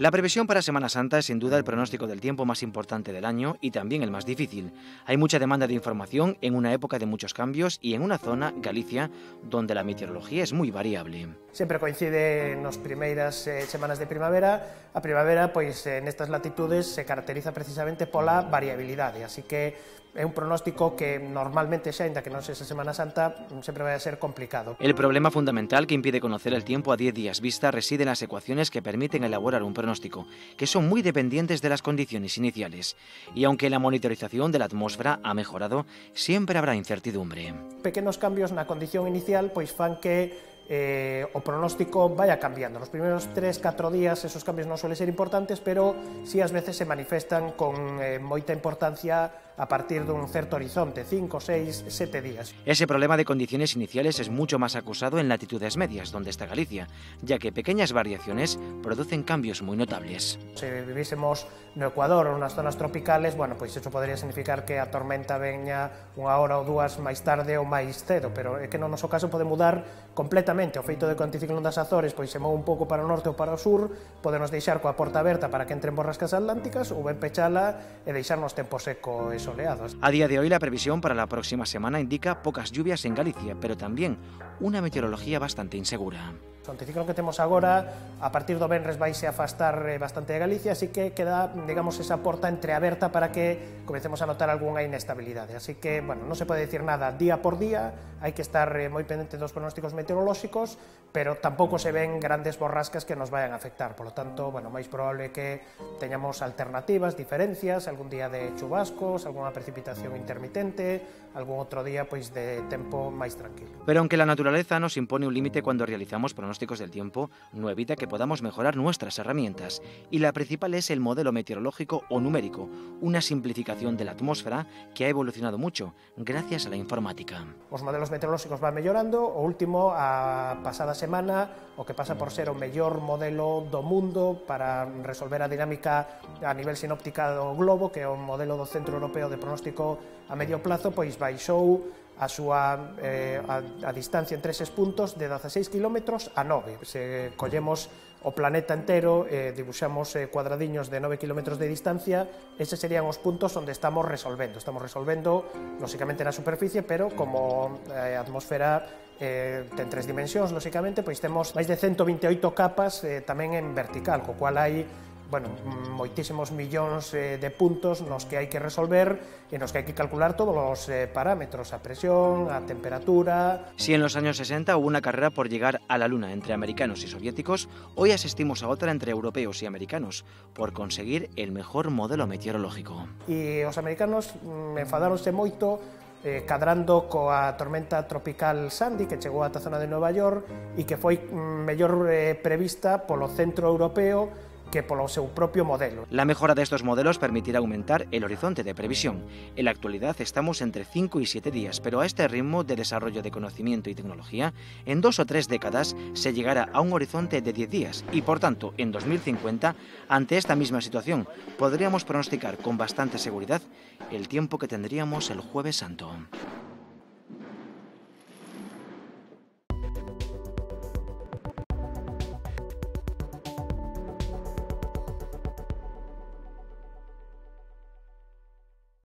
La previsión para Semana Santa es sin duda el pronóstico del tiempo más importante del año y también el más difícil. Hay mucha demanda de información en una época de muchos cambios y en una zona, Galicia, donde la meteorología es moi variable. Sempre coincide nos primeiras eh, semanas de primavera. A primavera, pois, eh, nestas latitudes se caracteriza precisamente pola variabilidade, así que é un pronóstico que normalmente xa, ainda que non sexa Semana Santa, sempre vai a ser complicado. El problema fundamental que impide conocer el tiempo a 10 días vista reside en las ecuaciones que permiten elaborar un pronóstico, que son muy dependientes de las condiciones iniciales. Y aunque la monitorización de la atmósfera ha mejorado, siempre habrá incertidumbre. Pequenos cambios na condición inicial pois fan que eh, o pronóstico vaya cambiando. Nos primeros 3-4 días esos cambios non suelen ser importantes, pero sí ás veces se manifestan con eh, moita importancia a partir dun certo horizonte, 5, 6, 7 días. Ese problema de condiciones iniciales es mucho más acusado en latitudes medias, donde está Galicia, ya que pequeñas variaciones producen cambios muy notables. Si vivísemos no Ecuador ou nas zonas tropicales, bueno, pois iso podría significar que a tormenta veña unha hora ou dúas máis tarde ou máis cedo, pero é que no noso caso pode mudar completamente. O feito de que o anticiclón das Azores pois se move un pouco para o norte ou para o sur, podemos deixar coa porta aberta para que entren borrascas atlánticas ou ben pechala e deixarnos tempo seco e A día de hoy la previsión para la próxima semana indica pocas lluvias en Galicia, pero también una meteorología bastante insegura. O anticiclón que temos agora, a partir do Benres vaise afastar eh, bastante de Galicia, así que queda, digamos, esa porta entreaberta para que comecemos a notar algunha inestabilidade. Así que, bueno, non se pode decir nada día por día, hai que estar eh, moi pendente dos pronósticos meteorolóxicos, pero tampouco se ven grandes borrascas que nos vayan a afectar. Por lo tanto, bueno, máis probable que teñamos alternativas, diferencias, algún día de chubascos, algunha precipitación intermitente, algún outro día pois de tempo máis tranquilo. Pero aunque la naturaleza nos impone un límite cuando realizamos pronósticos del tiempo no evita que podamos mejorar nuestras herramientas, y la principal es el modelo meteorológico o numérico, una simplificación de la atmósfera que ha evolucionado mucho gracias a la informática. Os modelos meteorolóxicos van mellorando, o último, a pasada semana, o que pasa por ser o mellor modelo do mundo para resolver a dinámica a nivel sinóptica do globo, que é o modelo do Centro Europeo de Pronóstico a medio plazo, pois baixou a súa eh, a, a distancia entre eses puntos de 16 km a 9. Se collemos o planeta entero, eh, dibuxamos eh, cuadradiños de 9 km de distancia, eses serían os puntos onde estamos resolvendo. Estamos resolvendo, lóxicamente, na superficie, pero como eh, atmosfera eh, ten tres dimensións, lóxicamente, pois temos máis de 128 capas eh, tamén en vertical, co cual hai bueno, moitísimos millóns eh, de puntos nos que hai que resolver e nos que hai que calcular todos os eh, parámetros, a presión, a temperatura... Si en los años 60 hubo una carrera por llegar a la Luna entre americanos y soviéticos, hoy asistimos a otra entre europeos y americanos por conseguir el mejor modelo meteorológico. E os americanos mm, enfadáronse moito eh, cadrando coa tormenta tropical Sandy que chegou ata a zona de Nova York e que foi mm, mellor eh, prevista polo centro europeo que polo seu propio modelo. La mejora de estos modelos permitirá aumentar el horizonte de previsión. En la actualidad estamos entre 5 y 7 días, pero a este ritmo de desarrollo de conocimiento y tecnología, en dos o tres décadas se llegará a un horizonte de 10 días y, por tanto, en 2050, ante esta misma situación, podríamos pronosticar con bastante seguridad el tiempo que tendríamos el jueves santo.